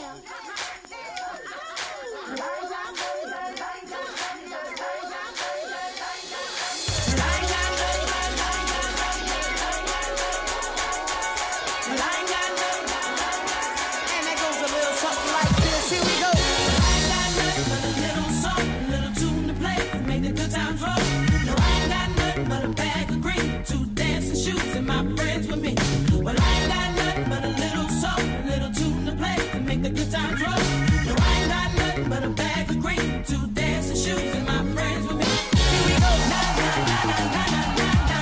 ハハ！The. No, I ain't got nothing but a bag of green, two dancing shoes, and my friends with me. Here we go. Na na na na na na.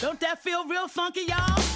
Don't that feel real funky, y'all?